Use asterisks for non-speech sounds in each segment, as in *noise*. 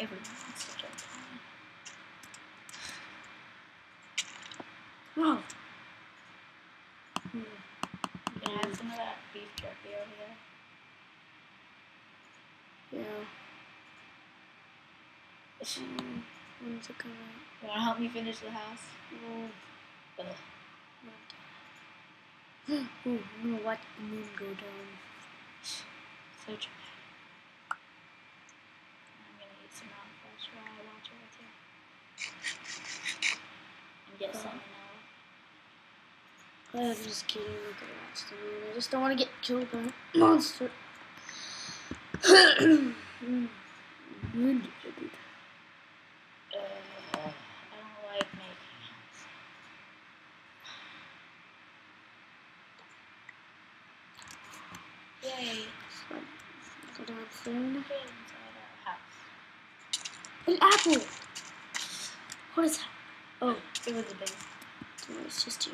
Everyone wants to jump on. Hmm. You can have some of that beef jerky over here. Yeah. Mm, When's it coming out? You wanna help me finish the house? No. Ugh. *gasps* Ooh, I'm gonna watch the moon go down. So dramatic. I'm gonna eat some round fresh while I watch it with you. Get Uh-huh. some I'm just kidding. We could watch the moon. I just don't want to get killed by a monster. *clears throat* Moon dude. I don't like making house. Yay! Go down soon. Inside our house. An apple. What is that? Oh, It was a big. it's just you.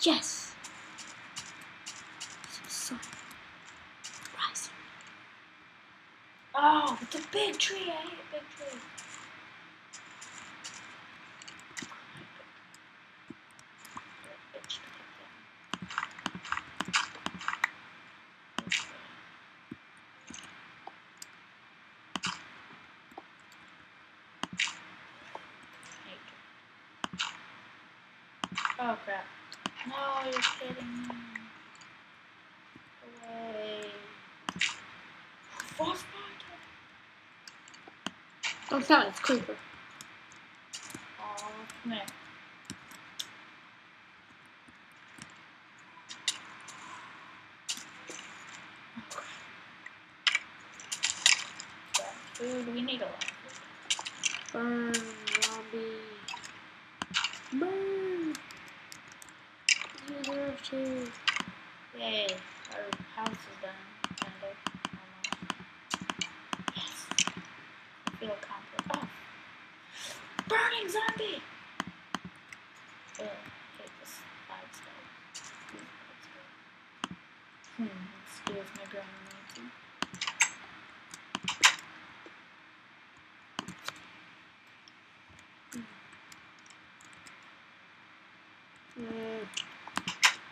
Yes. Sun rising. oh, it's a big tree. I hate big trees. Bitch to get down. Oh crap. No, you're kidding me. Away. Frostbite. Oh, it's not. It's creeper. Oh, come here. Food, we need a lot. Burn, zombie. Burn. You deserve to. Yay, our house is done, kind of, almost. Yes. I feel accomplished. Oh! Burning zombie! Ugh, hate this live stuff. Hmm, excuse my grandma. Mm.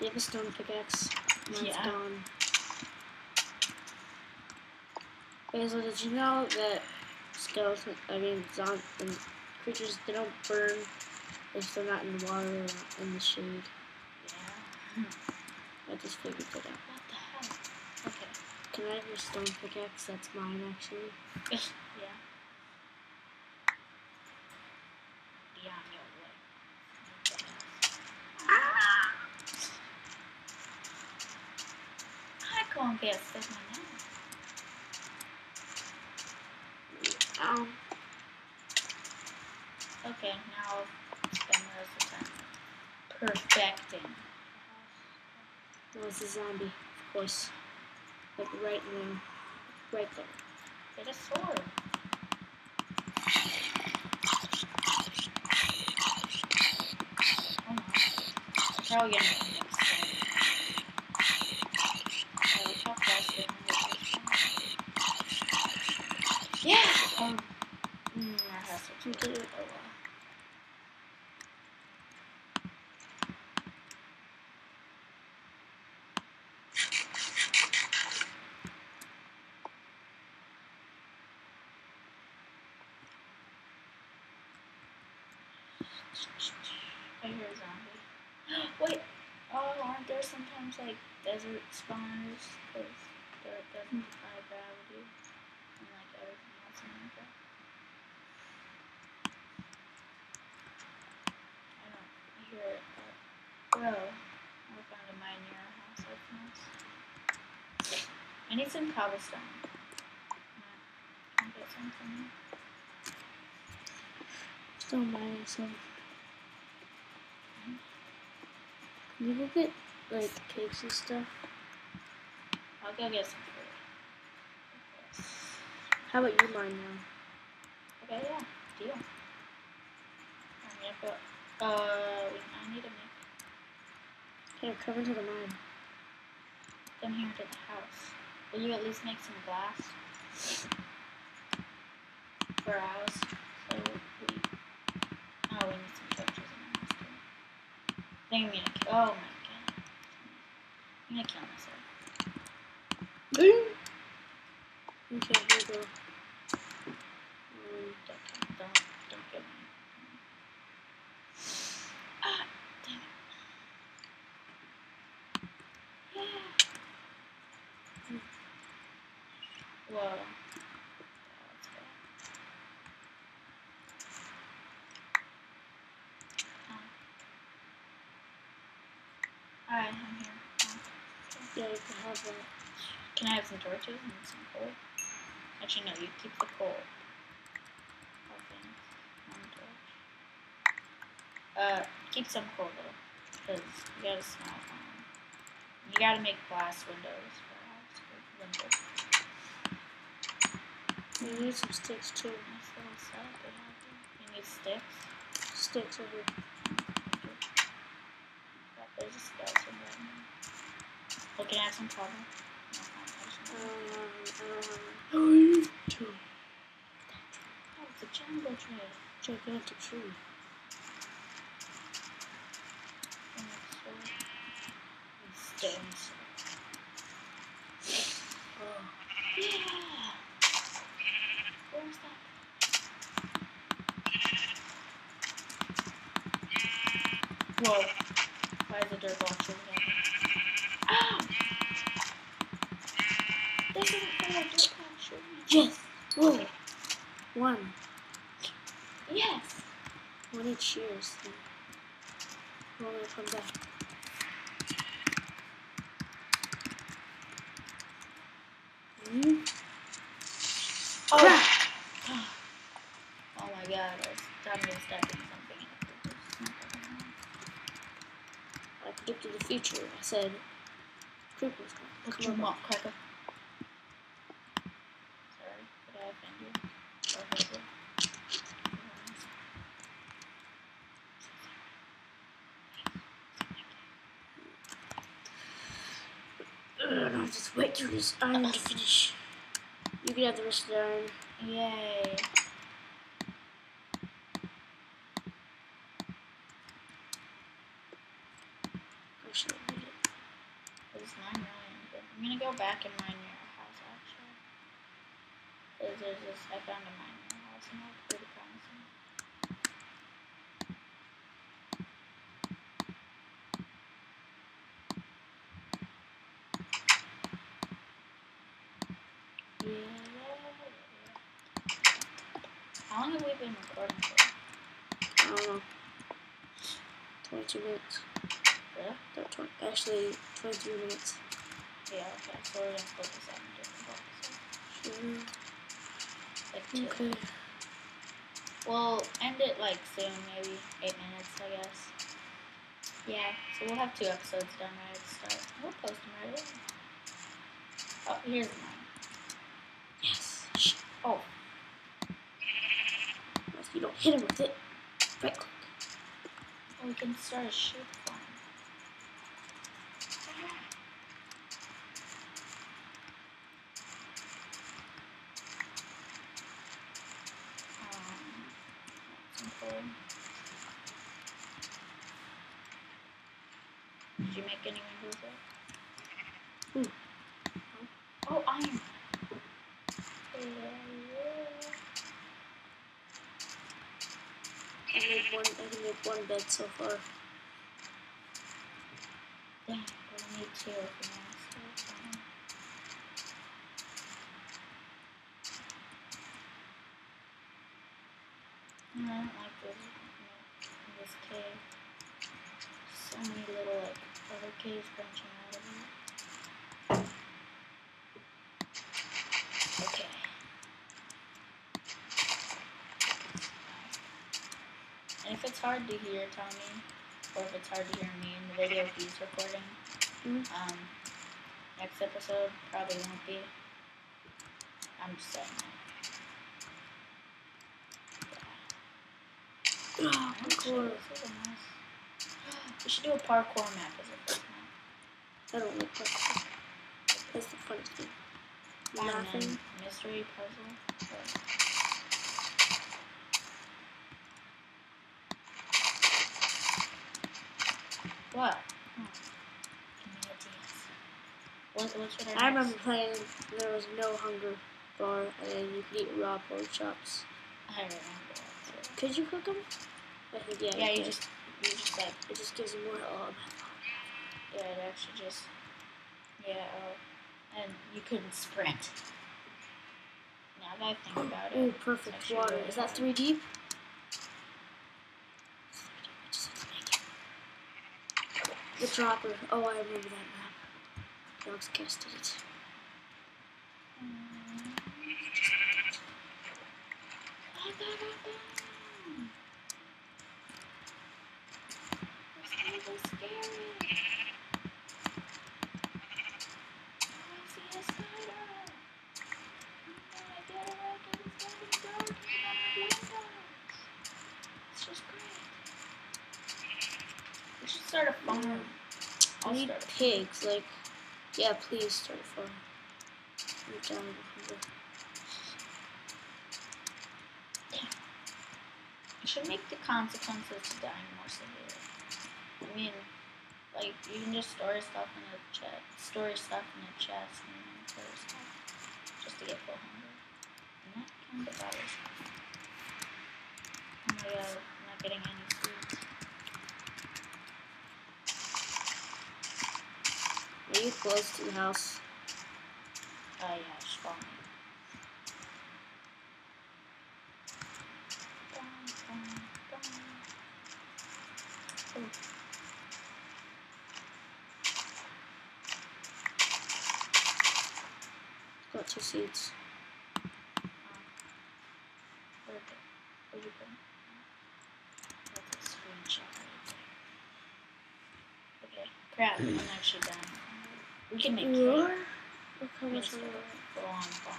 You have a stone pickaxe. Mine's Yeah. gone. Basil, did you know that skeletons, I mean, zom- and creatures, they don't burn if they're not in the water or in the shade? Yeah. I just figured that out. What the hell? Okay. Can I have your stone pickaxe? That's mine, actually. *laughs* yeah. Be on your way. I can't get stuck my nose. Um, Okay, now I'll spend the rest of the time perfecting. no, it's a zombie, of course. Like right now. Right there. Get a sword. Oh my. Probably gonna make a next sword. Chop that shit and get this one. Yeah! Um, mm, that has to it. Oh well. I hear a zombie. *gasps* Wait! Oh, aren't there sometimes like desert spawners? Because dirt doesn't defy gravity and like everything else in Minecraft. I don't I hear it. But, bro, I found a mine near our house. That's nice. I need some cobblestone. Can I get some from you? Still mining some. Can you go get, like, cakes and stuff? I'll go get some food. How about you mine now? Okay, yeah, deal. I'm gonna put, uh, I need to make, Here, come into the mine. Come here to the house. Will you at least make some glass for our house? Oh. I think I'm gonna. ki- Oh my god. I'm gonna kill myself. Okay, here we go. Don't, kill- don't, kill me. Whoa. Yeah, that's bad. Oh. Alright, I'm here. Oh. Yeah, you can have that. Can I have some torches and some coal? Actually, no, you keep the coal. Uh, keep some coal though, because you gotta smell fine. You gotta make glass windows for a house. Windows. You need some sticks too. Nice little setup they have here. You need sticks. Sticks over here. There's a skeleton right now. Oh, can I have some cobble? No, fine, I just I need- don't have, I don't have two. Oh, a jungle tree. Gigantic tree. And it's sword. And stones. Oh. Yeah. Where's that? Whoa. Why is the dirt block shooting at me? Ow! This isn't fair. Dirt block shooting at me. Yes! Whoa! One. Yes! Each years. One will come back. Hmm? Oh! *sighs* Oh my god, I was time to step in something. and it was nothing. I predicted the future. I said, creepers come. What's your cracker? Sorry, did I offend you? Or hurt you? No, just wait till this iron to finish. You can have the rest of the iron. Yay. Actually, I need it. This is mine really good. I'm gonna go back and mine your house actually. Cause there's this, I found a mine your house and that's pretty promising. Yeah, yeah, yeah. How long have we been recording for? I don't know. 22 minutes. Really? No, 20, actually, 23 minutes. Yeah, okay. So we're gonna split this up in different boxes. Sure. Like two. Okay. We'll end it like soon, maybe eight minutes, I guess. Yeah, so we'll have two episodes done right at the start. We'll post them right away. Oh, here's mine. Yes. Oh, you don't hit him with it. Right click. we can start a farm. Um. Did you make any yet? Hmm. Oh, iron. Yeah, yeah. I one. Bed so far. Yeah, we'll need two. No, I don't like this, in this cave. So many little like other caves branching out of it. Okay. And if it's hard to hear Tommy, or if it's hard to hear me in the video he's recording, Mhm. um, next episode probably won't be. I'm just saying. Oh, parkour. this is a nice- We should do a parkour map as a first map. I don't like parkour. That's the funniest thing. Nothing. mystery puzzle. What? Oh. Ideas. What, what should I I remember playing. There was no hunger bar, and you could eat raw pork chops. I remember that. Could you cook them? I think yeah. Yeah, you could. just, you just like, It just gives you more. Oh, yeah, it actually just, yeah, oh, and you couldn't sprint. Now that I think *gasps* about it. Ooh, perfect water. really Is that hard. three deep? I just have to make it. The dropper. Oh, I remember that map. Dogs casted it. We should start a farm. I I'll need start a farm. Pigs. Like, yeah, please start a farm. I'm down with hunger. You should make the consequences to dying more severe. I mean, like you can just store stuff in a chest, store stuff in a chest, and then kill yourself just to get full hunger. And that kind of bothers me. Oh my god, I'm not getting any seeds. Are you close to the house? Oh yeah, spawn. Got two seeds. Where'd it- you put it? That's a screenshot right there. Okay, crap, I'm *clears throat* actually done. We can make Roar? cake. Look how much full on farm.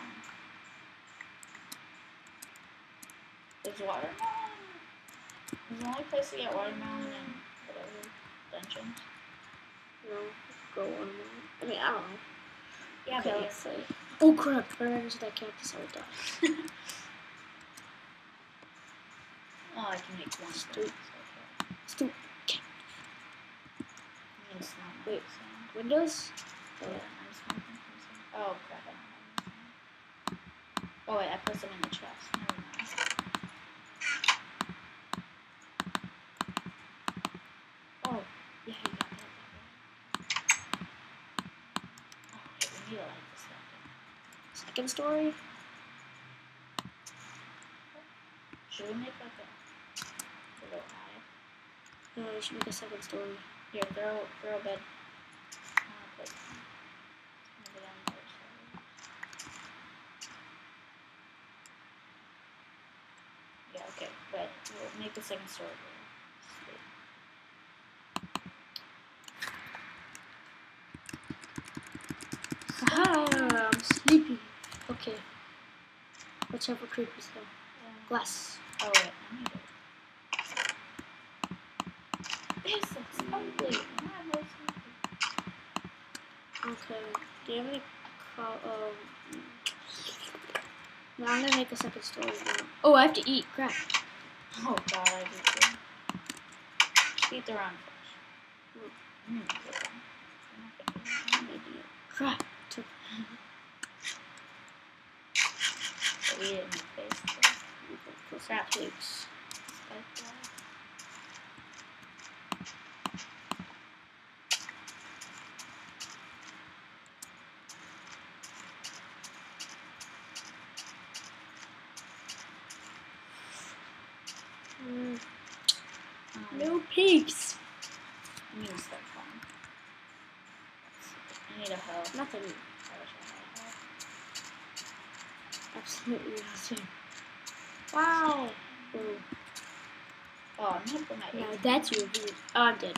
There's watermelon. There's the only place to get watermelon in whatever dungeons. No, go more. I mean, I don't know. Yeah, okay, but let's say. Oh crap! I ran into that cactus, I would die. oh, I can make one. Stu- thing, so okay. Stu- I it's not my Wait. Windows? Oh, yeah, I'm smoking from some- Oh crap! I don't have any sound. Oh wait, I put some in the chest. Oh, yeah, you got that. Oh wait, we need to light this up. Second story? Should we make like a, a little attic? No, we should make a second story. Here, throw throw a bed. Uh, put move it on the other side. Yeah, okay, but we'll make the second story. Sleep. I'm sleepy. Okay. Watch out for creepers though. Glass. Oh wait, I need it. This looks ugly. Why am I so ugly? Okay. Do you have any co- um No, I'm gonna make a second story now. Oh, I have to eat. Crap. Oh god, I do too. The round fish. Mm. Maybe. Crap. Took But we face wall. Mm, Um, no pigs. I need to start farming. I need a hoe. Nothing. I wish I had a hoe. Absolutely nothing. Wow. Oh, Oh, I'm gonna my now egg. that's your view. Oh, I'm dead.